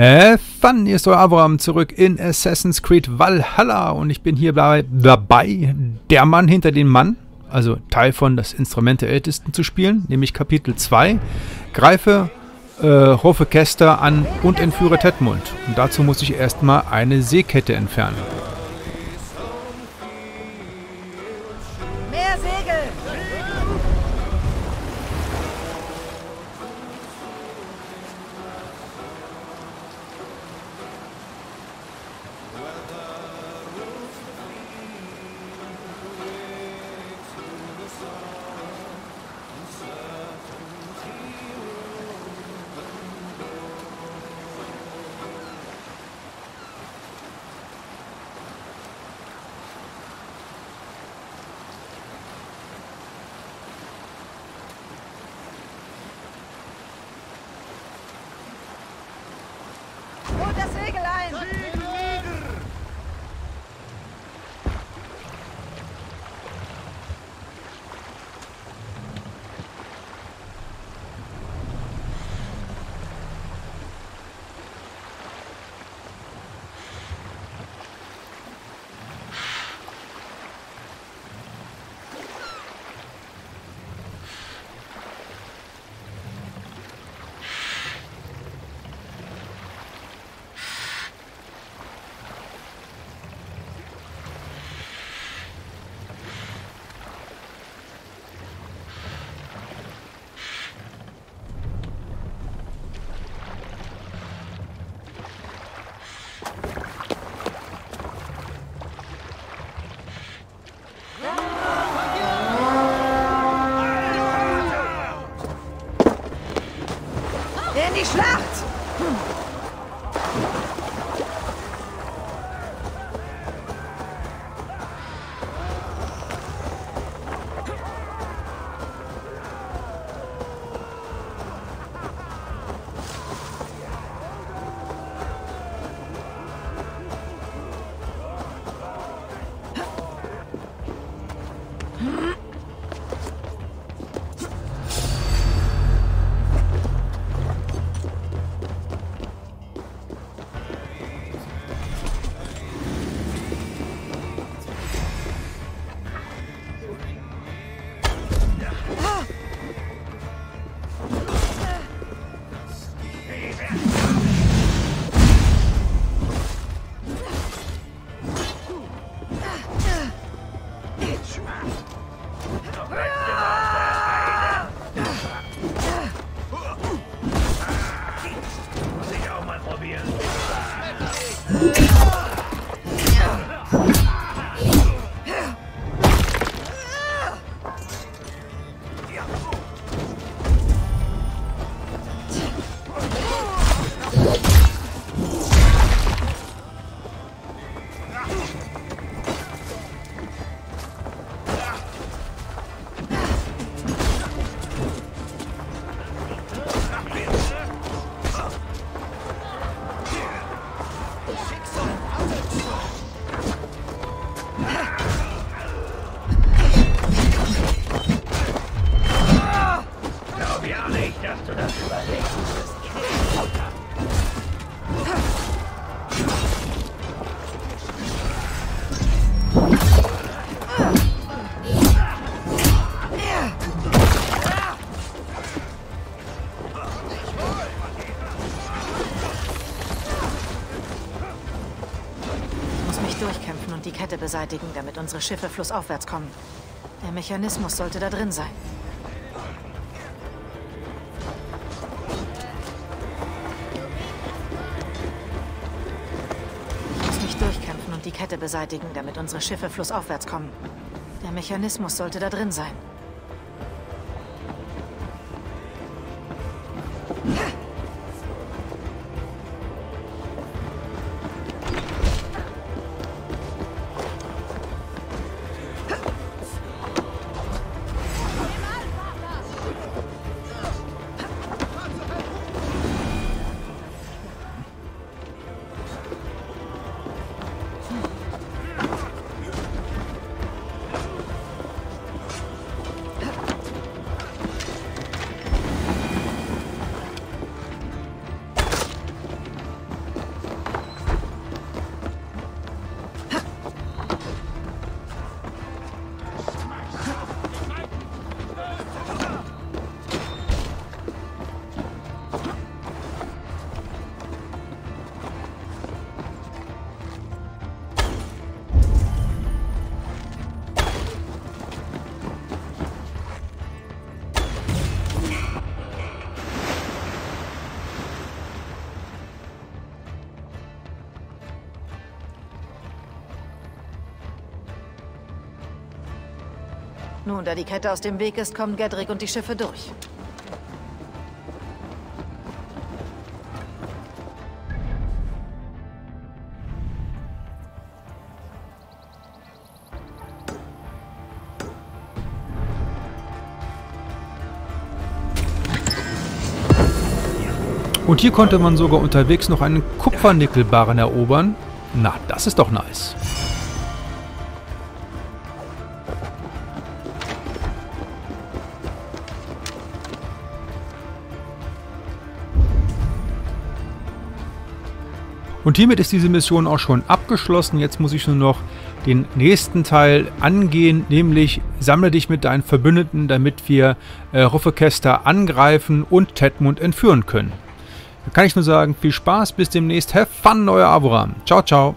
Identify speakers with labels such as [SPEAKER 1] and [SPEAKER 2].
[SPEAKER 1] Hä, fun, hier ist euer Abraham zurück in Assassin's Creed Valhalla und ich bin hier dabei, der Mann hinter dem Mann, also Teil von das Instrument der Ältesten zu spielen, nämlich Kapitel 2. Greife äh, Hofe Kester an und entführe Tedmund. Und dazu muss ich erstmal eine Seekette entfernen. das Segel ein! Ah!
[SPEAKER 2] Kette beseitigen, damit unsere Schiffe flussaufwärts kommen. Der Mechanismus sollte da drin sein. Ich muss mich durchkämpfen und die Kette beseitigen, damit unsere Schiffe flussaufwärts kommen. Der Mechanismus sollte da drin sein. Nun, da die Kette aus dem Weg ist, kommen Gedrick und die Schiffe durch.
[SPEAKER 1] Und hier konnte man sogar unterwegs noch einen Kupfernickelbarren erobern. Na, das ist doch nice. Und hiermit ist diese Mission auch schon abgeschlossen. Jetzt muss ich nur noch den nächsten Teil angehen, nämlich sammle dich mit deinen Verbündeten, damit wir äh, Ruffekester angreifen und Tedmund entführen können. Da kann ich nur sagen, viel Spaß, bis demnächst. Have fun, euer Avoram. Ciao, ciao.